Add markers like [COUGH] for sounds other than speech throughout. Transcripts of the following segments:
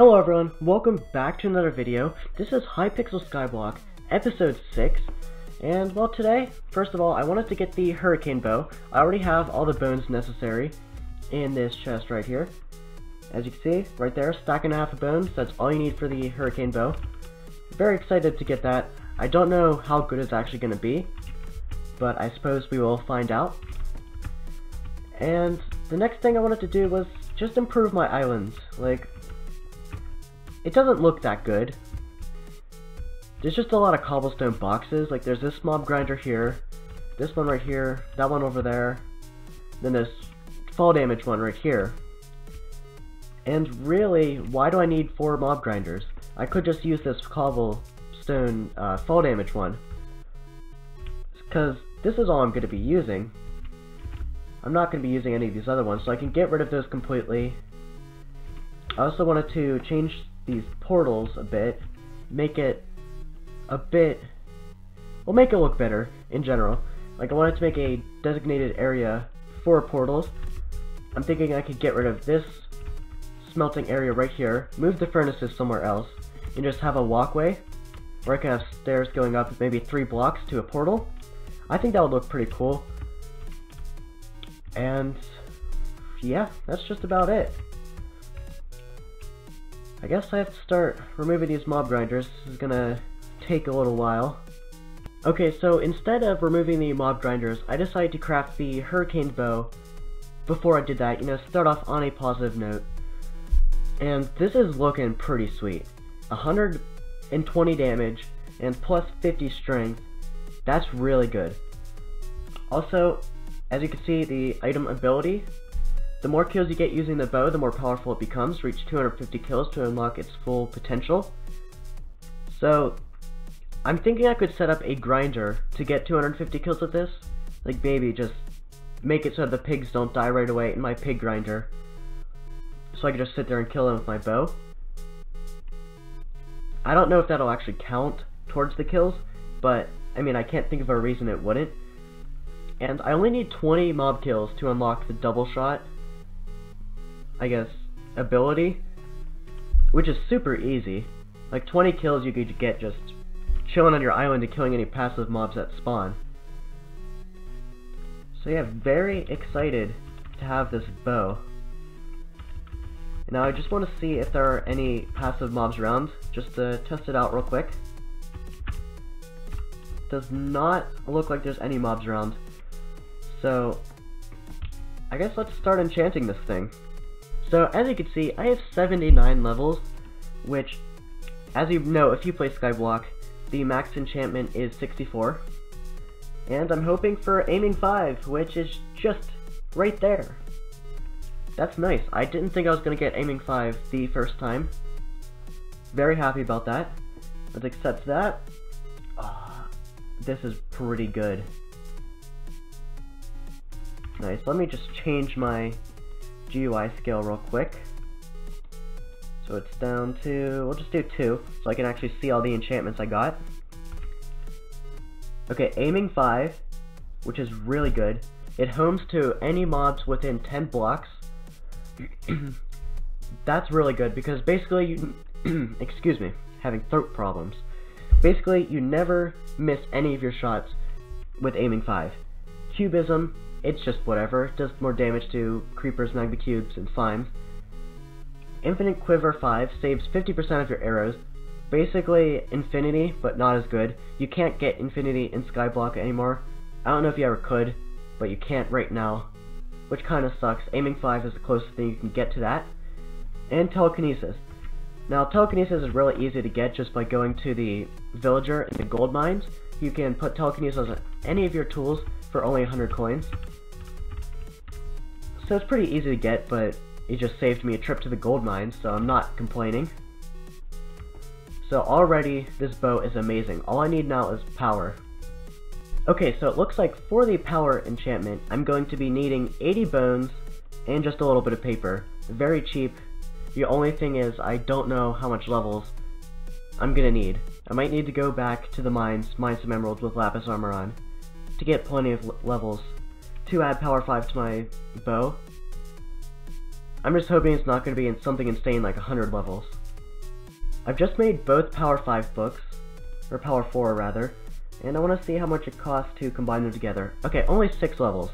Hello everyone, welcome back to another video. This is Hypixel Skyblock, episode 6. And well today, first of all, I wanted to get the hurricane bow. I already have all the bones necessary in this chest right here. As you can see, right there, stack and a half of bones, that's all you need for the hurricane bow. Very excited to get that. I don't know how good it's actually going to be, but I suppose we will find out. And the next thing I wanted to do was just improve my islands. Like, it doesn't look that good. There's just a lot of cobblestone boxes. Like, there's this mob grinder here, this one right here, that one over there, then this fall damage one right here. And really, why do I need four mob grinders? I could just use this cobblestone uh, fall damage one. Because this is all I'm going to be using. I'm not going to be using any of these other ones, so I can get rid of those completely. I also wanted to change these portals a bit, make it a bit, well make it look better in general. Like I wanted to make a designated area for portals. I'm thinking I could get rid of this smelting area right here, move the furnaces somewhere else, and just have a walkway where I can have stairs going up maybe three blocks to a portal. I think that would look pretty cool. And yeah, that's just about it. I guess I have to start removing these mob grinders. This is gonna take a little while. Okay, so instead of removing the mob grinders, I decided to craft the hurricane bow before I did that, you know, start off on a positive note. And this is looking pretty sweet. 120 damage and plus 50 strength. That's really good. Also, as you can see, the item ability the more kills you get using the bow, the more powerful it becomes. Reach 250 kills to unlock its full potential. So, I'm thinking I could set up a grinder to get 250 kills with this. Like, baby, just make it so the pigs don't die right away in my pig grinder. So I can just sit there and kill them with my bow. I don't know if that'll actually count towards the kills, but, I mean, I can't think of a reason it wouldn't. And I only need 20 mob kills to unlock the double shot, I guess, ability, which is super easy. Like 20 kills you could get just chilling on your island and killing any passive mobs that spawn. So yeah, very excited to have this bow. Now I just want to see if there are any passive mobs around, just to test it out real quick. Does not look like there's any mobs around. So, I guess let's start enchanting this thing. So as you can see, I have 79 levels, which, as you know if you play Skyblock, the max enchantment is 64. And I'm hoping for Aiming 5, which is just right there. That's nice. I didn't think I was going to get Aiming 5 the first time. Very happy about that. Let's accept that. Oh, this is pretty good. Nice. Let me just change my GUI scale real quick. So it's down to, we'll just do 2, so I can actually see all the enchantments I got. Okay, aiming 5, which is really good. It homes to any mobs within 10 blocks. [CLEARS THROAT] That's really good because basically you, [CLEARS THROAT] excuse me, having throat problems. Basically, you never miss any of your shots with aiming 5. Cubism, it's just whatever. It does more damage to creepers, magma cubes, and slime. Infinite Quiver 5 saves 50% of your arrows. Basically infinity, but not as good. You can't get infinity in Skyblock anymore. I don't know if you ever could, but you can't right now. Which kind of sucks. Aiming 5 is the closest thing you can get to that. And Telekinesis. Now, Telekinesis is really easy to get just by going to the Villager in the gold mines. You can put Telekinesis on any of your tools for only 100 coins. So it's pretty easy to get, but it just saved me a trip to the gold mines, so I'm not complaining. So already, this bow is amazing. All I need now is power. Okay, so it looks like for the power enchantment, I'm going to be needing 80 bones and just a little bit of paper. Very cheap. The only thing is, I don't know how much levels I'm gonna need. I might need to go back to the mines, mine some emeralds with lapis armor on to get plenty of levels to add power 5 to my bow. I'm just hoping it's not going to be in something insane like 100 levels. I've just made both Power 5 books, or Power 4 rather, and I want to see how much it costs to combine them together. Okay, only 6 levels.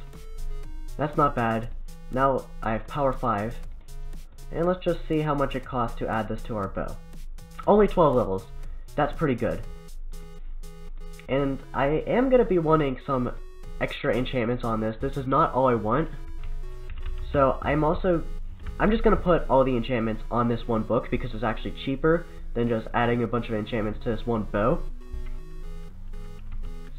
That's not bad. Now I have Power 5, and let's just see how much it costs to add this to our bow. Only 12 levels. That's pretty good. And I am going to be wanting some extra enchantments on this. This is not all I want. So I'm also, I'm just going to put all the enchantments on this one book because it's actually cheaper than just adding a bunch of enchantments to this one bow.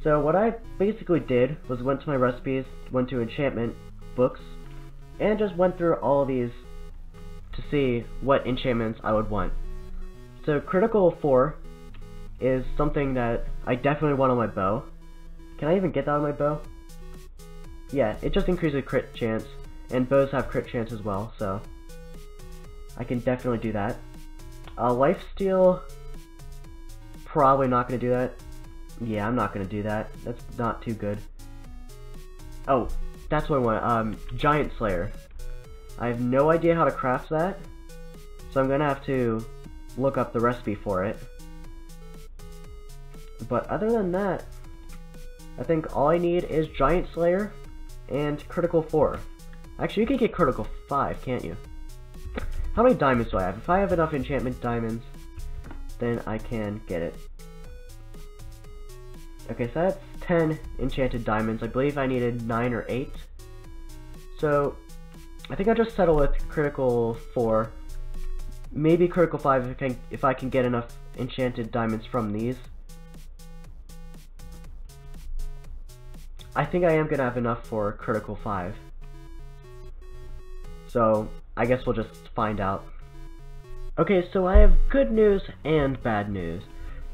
So what I basically did was went to my recipes, went to enchantment books, and just went through all these to see what enchantments I would want. So critical 4 is something that I definitely want on my bow. Can I even get that on my bow? Yeah, it just increases crit chance, and bows have crit chance as well, so I can definitely do that. Uh, Lifesteal, probably not going to do that. Yeah, I'm not going to do that. That's not too good. Oh, that's what I want. Um, Giant Slayer. I have no idea how to craft that, so I'm going to have to look up the recipe for it. But other than that, I think all I need is Giant Slayer and Critical 4. Actually, you can get Critical 5, can't you? How many diamonds do I have? If I have enough enchantment diamonds, then I can get it. Okay, so that's 10 enchanted diamonds. I believe I needed 9 or 8. So, I think I'll just settle with critical 4. Maybe critical 5 if I can, if I can get enough enchanted diamonds from these. I think I am going to have enough for critical 5. So, I guess we'll just find out. Okay, so I have good news and bad news.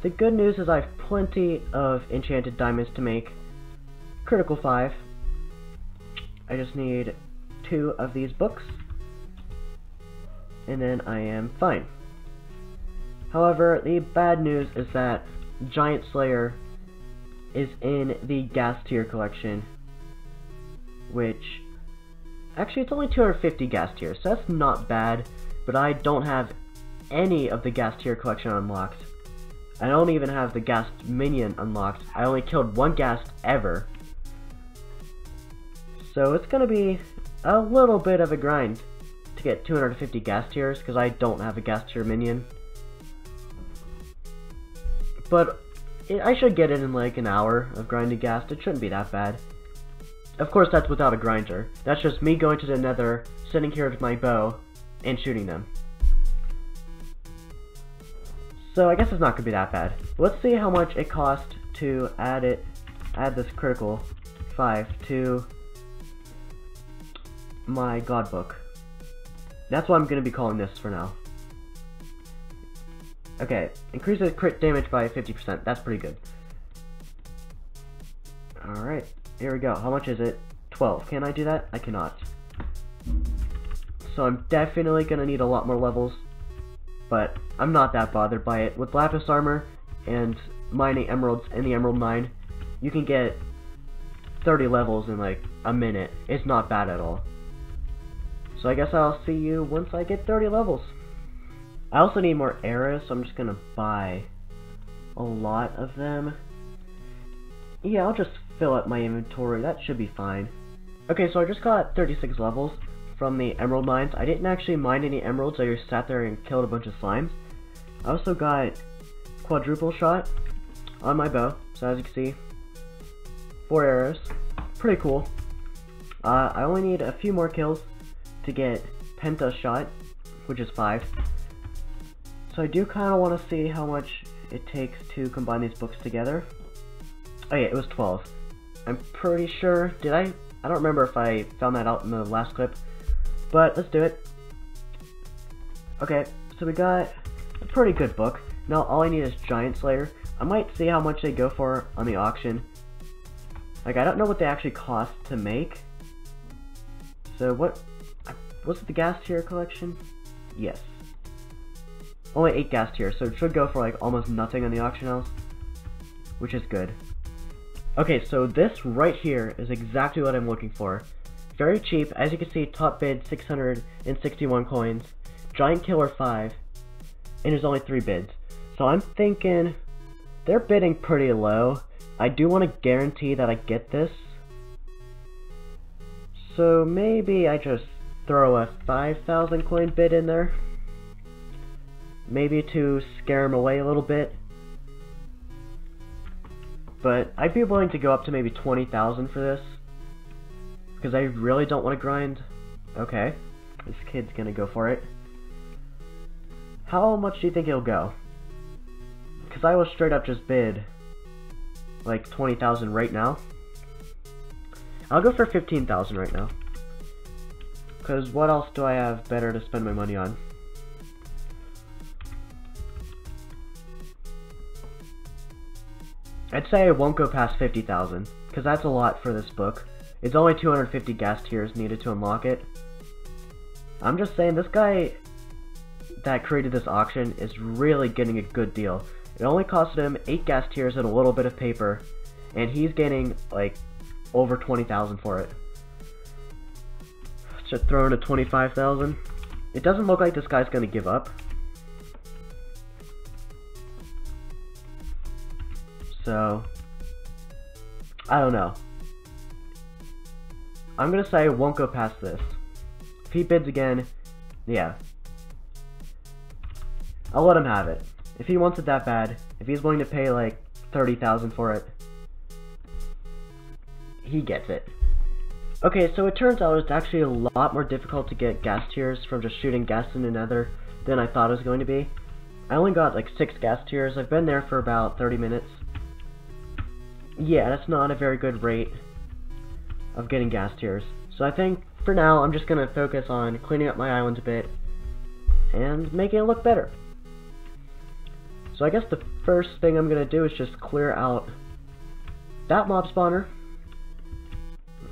The good news is I have plenty of enchanted diamonds to make critical 5. I just need two of these books, and then I am fine. However, the bad news is that Giant Slayer is in the ghast tear collection, which actually it's only 250 ghast tears, so that's not bad, but I don't have any of the ghast tear collection unlocked. I don't even have the ghast minion unlocked. I only killed one ghast ever. So it's gonna be a little bit of a grind to get 250 ghast tears because I don't have a ghast tear minion. But it, I should get it in like an hour of grinding ghast. It shouldn't be that bad. Of course, that's without a grinder. That's just me going to the nether, sitting here with my bow, and shooting them. So I guess it's not gonna be that bad. Let's see how much it cost to add it, add this critical 5 to my god book. That's what I'm gonna be calling this for now. Okay, increases crit damage by 50%. That's pretty good. Alright, here we go. How much is it? 12. Can I do that? I cannot. So I'm definitely gonna need a lot more levels but I'm not that bothered by it. With Lapis Armor and mining emeralds in the Emerald Mine, you can get 30 levels in like a minute. It's not bad at all. So I guess I'll see you once I get 30 levels. I also need more arrows, so I'm just gonna buy a lot of them. Yeah, I'll just fill up my inventory. That should be fine. Okay, so I just got 36 levels from the emerald mines. I didn't actually mine any emeralds, I just sat there and killed a bunch of slimes. I also got quadruple shot on my bow, so as you can see, four arrows. Pretty cool. Uh, I only need a few more kills to get penta shot, which is five. So I do kind of want to see how much it takes to combine these books together. Oh yeah, it was 12. I'm pretty sure, did I? I don't remember if I found that out in the last clip, but let's do it. Okay, so we got a pretty good book. Now all I need is Giant Slayer. I might see how much they go for on the auction. Like, I don't know what they actually cost to make. So what, was it the Ghast tear collection? Yes. Only 8 ghast tears, so it should go for like almost nothing on the auction house. Which is good. Okay, so this right here is exactly what I'm looking for. Very cheap, as you can see, top bid 661 coins, Giant Killer 5, and there's only three bids. So I'm thinking they're bidding pretty low. I do want to guarantee that I get this. So maybe I just throw a 5,000 coin bid in there. Maybe to scare him away a little bit. But I'd be willing to go up to maybe 20,000 for this. Because I really don't want to grind. Okay. This kid's gonna go for it. How much do you think he'll go? Because I will straight up just bid like 20,000 right now. I'll go for 15,000 right now. Because what else do I have better to spend my money on? I'd say I won't go past 50,000, because that's a lot for this book. It's only 250 ghast tears needed to unlock it. I'm just saying, this guy that created this auction is really getting a good deal. It only costed him 8 ghast tears and a little bit of paper, and he's getting, like, over 20,000 for it. Should throw in a 25,000. It doesn't look like this guy's gonna give up. So, I don't know. I'm gonna say won't go past this. If he bids again, yeah. I'll let him have it. If he wants it that bad, if he's willing to pay like 30,000 for it, he gets it. Okay, so it turns out it's actually a lot more difficult to get ghast tears from just shooting gas in another than I thought it was going to be. I only got like 6 ghast tears, I've been there for about 30 minutes, yeah, that's not a very good rate of getting ghast tears. So I think for now I'm just going to focus on cleaning up my island a bit and making it look better. So I guess the first thing I'm going to do is just clear out that mob spawner,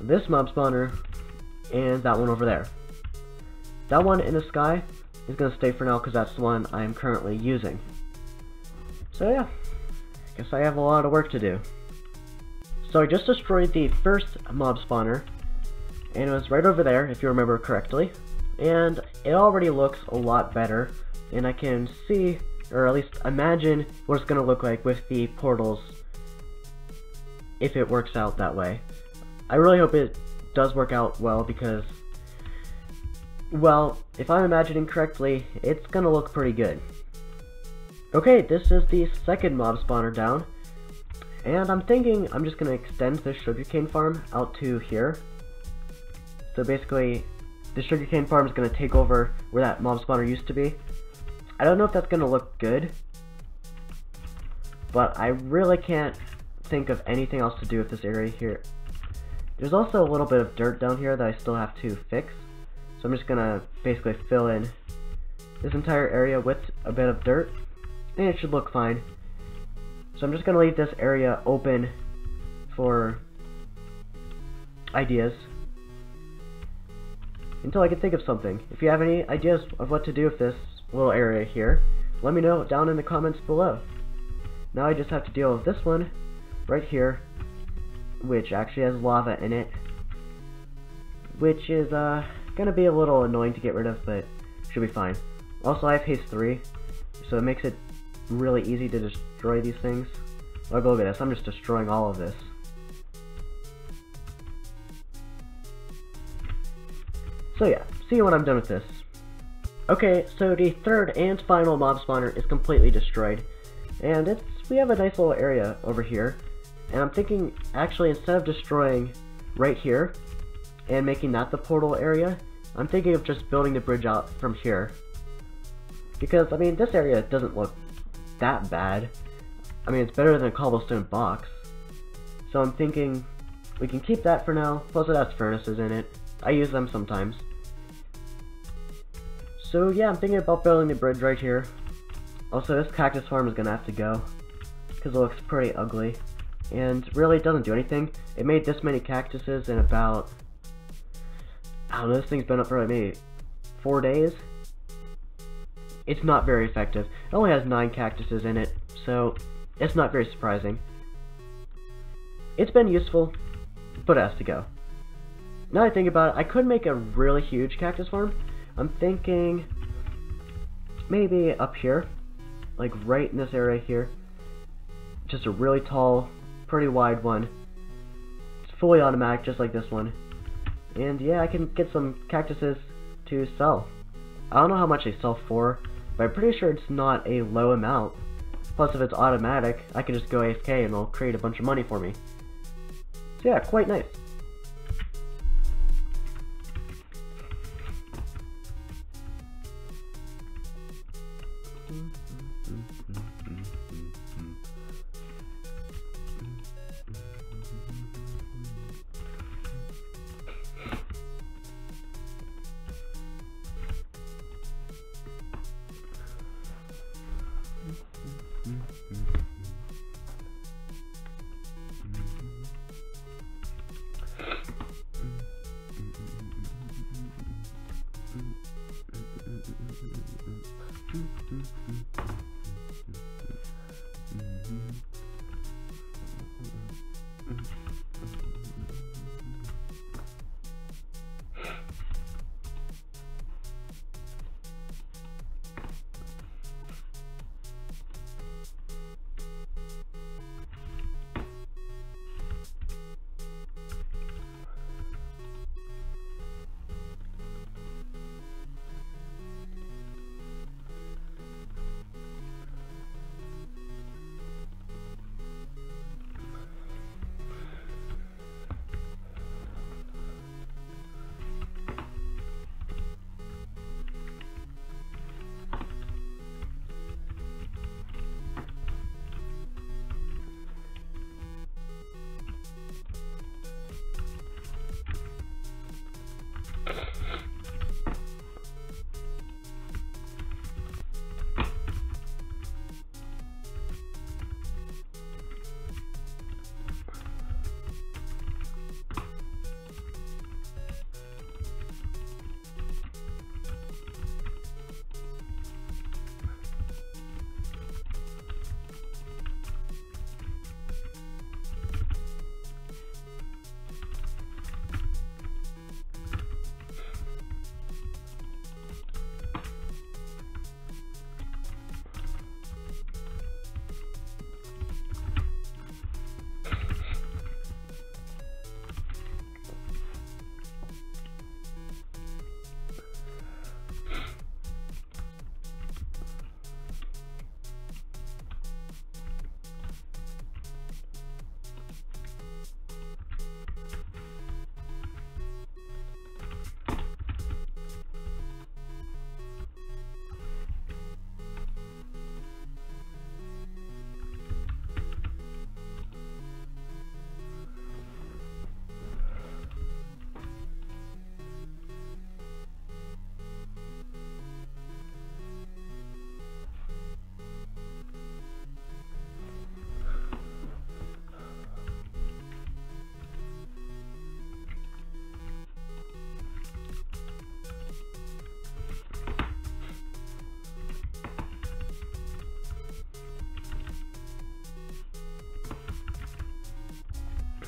this mob spawner, and that one over there. That one in the sky is going to stay for now because that's the one I'm currently using. So yeah, I guess I have a lot of work to do. So I just destroyed the first mob spawner, and it was right over there, if you remember correctly. And it already looks a lot better, and I can see, or at least imagine, what it's going to look like with the portals, if it works out that way. I really hope it does work out well, because, well, if I'm imagining correctly, it's going to look pretty good. Okay, this is the second mob spawner down, and I'm thinking I'm just going to extend this sugarcane farm out to here. So basically, the sugarcane farm is going to take over where that mob spawner used to be. I don't know if that's going to look good, but I really can't think of anything else to do with this area here. There's also a little bit of dirt down here that I still have to fix, so I'm just going to basically fill in this entire area with a bit of dirt, and it should look fine. So I'm just going to leave this area open for ideas until I can think of something. If you have any ideas of what to do with this little area here, let me know down in the comments below. Now I just have to deal with this one right here, which actually has lava in it, which is uh, to be a little annoying to get rid of, but should be fine. Also, I have haste 3, so it makes it really easy to destroy these things. Look, look at this, I'm just destroying all of this. So yeah, see you when I'm done with this. Okay, so the third and final mob spawner is completely destroyed. And it's we have a nice little area over here. And I'm thinking, actually, instead of destroying right here, and making that the portal area, I'm thinking of just building the bridge out from here. Because, I mean, this area doesn't look that bad. I mean, it's better than a cobblestone box. So I'm thinking we can keep that for now, plus it has furnaces in it. I use them sometimes. So yeah, I'm thinking about building the bridge right here. Also, this cactus farm is gonna have to go, because it looks pretty ugly. And really, it doesn't do anything. It made this many cactuses in about... I don't know, this thing's been up for like maybe four days? It's not very effective. It only has 9 cactuses in it, so it's not very surprising. It's been useful, but it has to go. Now I think about it, I could make a really huge cactus farm. I'm thinking maybe up here, like right in this area here. Just a really tall, pretty wide one. It's fully automatic, just like this one. And yeah, I can get some cactuses to sell. I don't know how much they sell for, but I'm pretty sure it's not a low amount. Plus, if it's automatic, I can just go AFK and it'll create a bunch of money for me. So yeah, quite nice.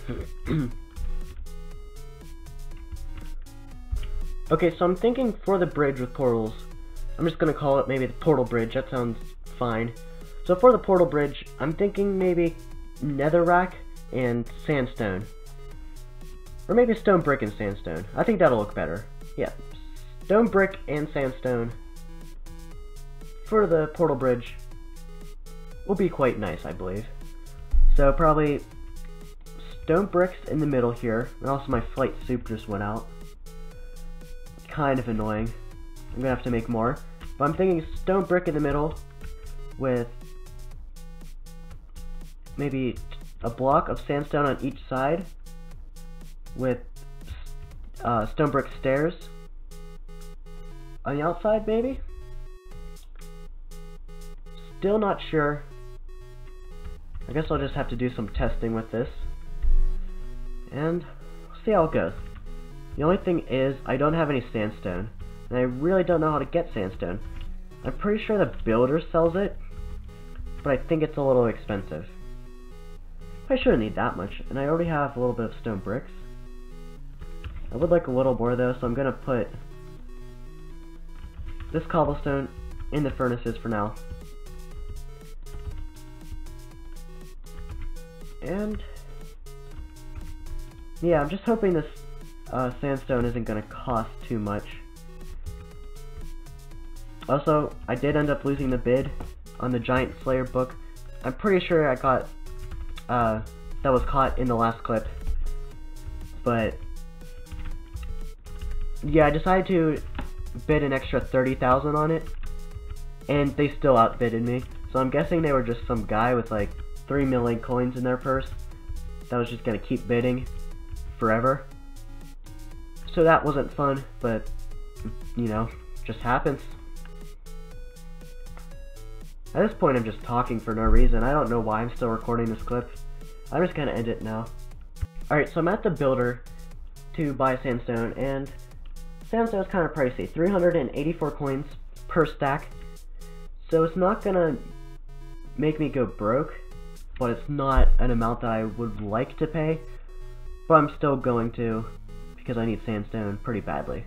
[CLEARS THROAT] okay, so I'm thinking for the bridge with portals, I'm just gonna call it maybe the portal bridge, that sounds fine. So for the portal bridge, I'm thinking maybe netherrack and sandstone. Or maybe stone brick and sandstone. I think that'll look better. Yeah, stone brick and sandstone for the portal bridge will be quite nice, I believe. So probably stone bricks in the middle here, and also my flight soup just went out. Kind of annoying. I'm gonna have to make more. But I'm thinking stone brick in the middle with maybe a block of sandstone on each side with uh, stone brick stairs on the outside maybe? Still not sure. I guess I'll just have to do some testing with this and see how it goes. The only thing is, I don't have any sandstone, and I really don't know how to get sandstone. I'm pretty sure the builder sells it, but I think it's a little expensive. I shouldn't need that much, and I already have a little bit of stone bricks. I would like a little more though, so I'm gonna put this cobblestone in the furnaces for now. And yeah, I'm just hoping this uh, sandstone isn't going to cost too much. Also, I did end up losing the bid on the Giant Slayer book. I'm pretty sure I got, uh, that was caught in the last clip. But, yeah, I decided to bid an extra 30,000 on it, and they still outbidded me. So I'm guessing they were just some guy with like 3 million coins in their purse that was just gonna keep bidding forever. So that wasn't fun, but, you know, just happens. At this point, I'm just talking for no reason. I don't know why I'm still recording this clip. I'm just gonna end it now. Alright, so I'm at the builder to buy sandstone, and sandstone is kind of pricey. 384 coins per stack. So it's not gonna make me go broke, but it's not an amount that I would like to pay. But I'm still going to, because I need sandstone pretty badly.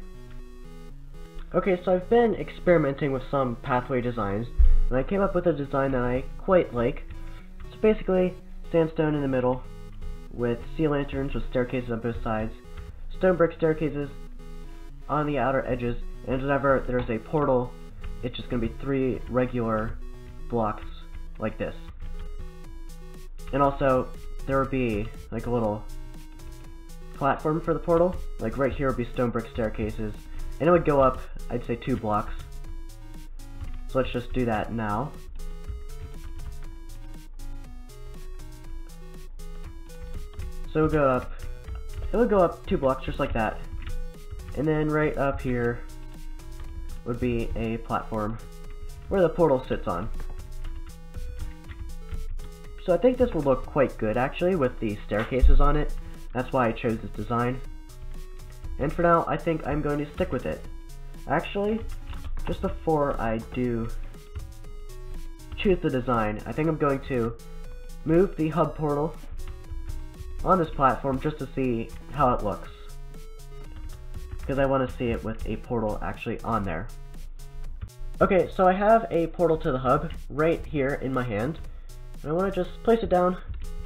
Okay, so I've been experimenting with some pathway designs, and I came up with a design that I quite like. So basically, sandstone in the middle, with sea lanterns with staircases on both sides, stone brick staircases on the outer edges, and whenever there's a portal, it's just going to be three regular blocks like this. And also, there would be like a little platform for the portal. Like right here would be stone brick staircases, and it would go up, I'd say two blocks. So let's just do that now. So it would go up, it would go up two blocks just like that. And then right up here would be a platform where the portal sits on. So I think this will look quite good actually with the staircases on it. That's why I chose this design. And for now, I think I'm going to stick with it. Actually, just before I do choose the design, I think I'm going to move the hub portal on this platform just to see how it looks. Because I want to see it with a portal actually on there. Okay, so I have a portal to the hub right here in my hand. And I want to just place it down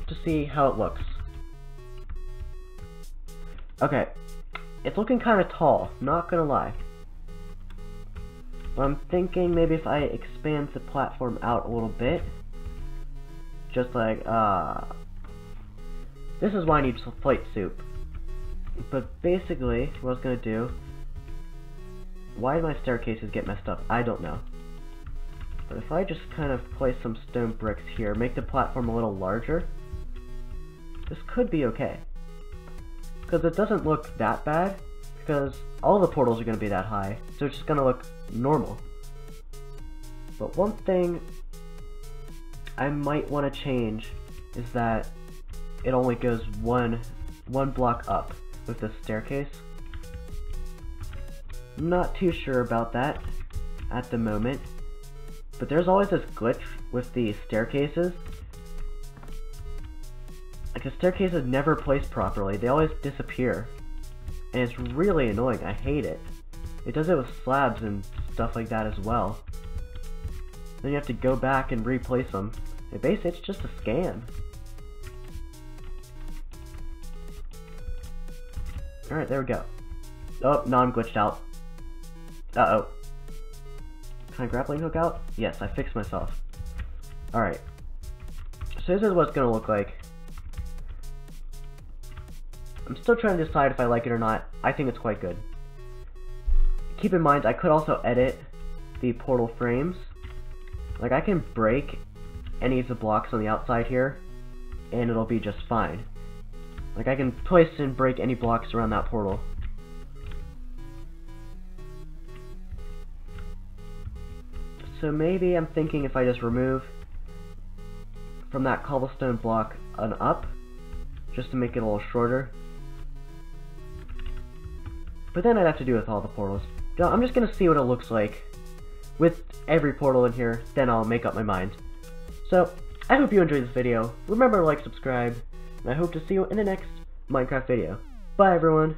to see how it looks. Okay, it's looking kind of tall, not gonna lie. But I'm thinking maybe if I expand the platform out a little bit, just like, uh, this is why I need plate soup. But basically, what I was gonna do, why did my staircases get messed up? I don't know. But if I just kind of place some stone bricks here, make the platform a little larger, this could be okay. Because it doesn't look that bad, because all the portals are going to be that high, so it's just going to look normal. But one thing I might want to change is that it only goes one, one block up with the staircase. Not too sure about that at the moment. But there's always this glitch with the staircases. Like the staircases never placed properly, they always disappear. And it's really annoying, I hate it. It does it with slabs and stuff like that as well. Then you have to go back and replace them. It basically, it's just a scam. Alright, there we go. Oh, no, I'm glitched out. Uh-oh. Can I grappling hook out? Yes, I fixed myself. Alright. So this is what it's going to look like. I'm still trying to decide if I like it or not. I think it's quite good. Keep in mind, I could also edit the portal frames. Like, I can break any of the blocks on the outside here, and it'll be just fine. Like, I can place and break any blocks around that portal. So maybe I'm thinking if I just remove from that cobblestone block an up, just to make it a little shorter. But then I'd have to do with all the portals. I'm just gonna see what it looks like with every portal in here, then I'll make up my mind. So, I hope you enjoyed this video. Remember to like, subscribe, and I hope to see you in the next Minecraft video. Bye everyone!